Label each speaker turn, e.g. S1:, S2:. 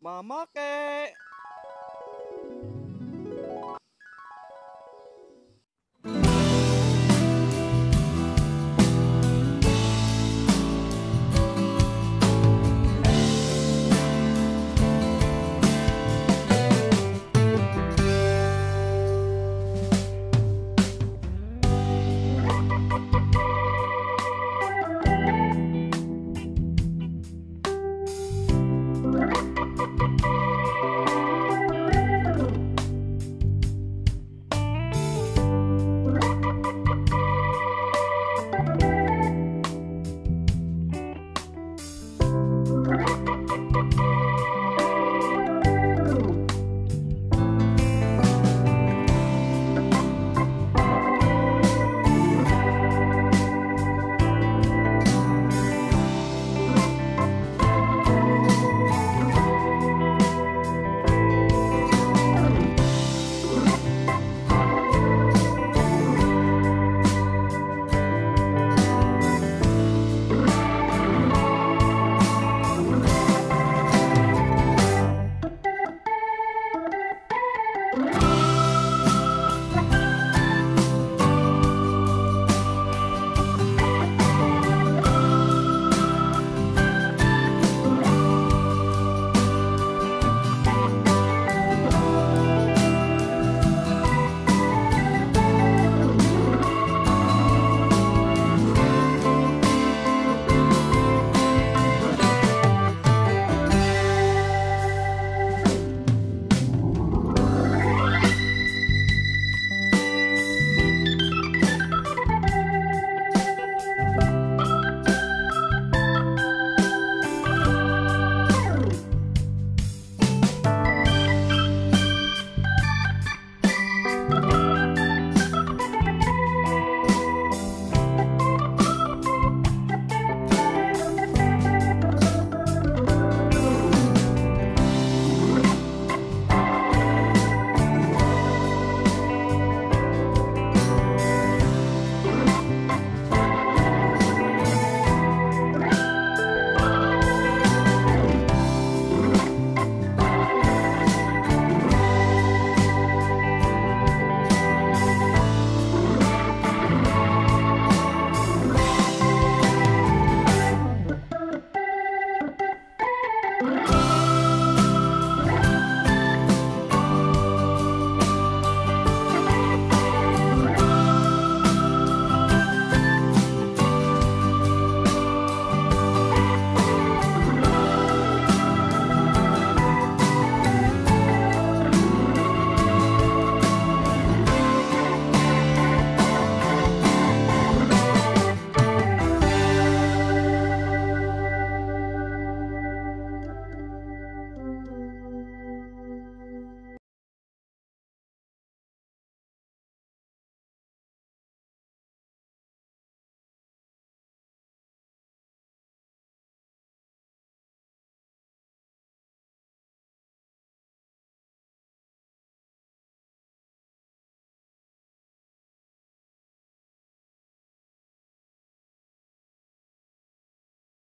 S1: Mama kek. Bye.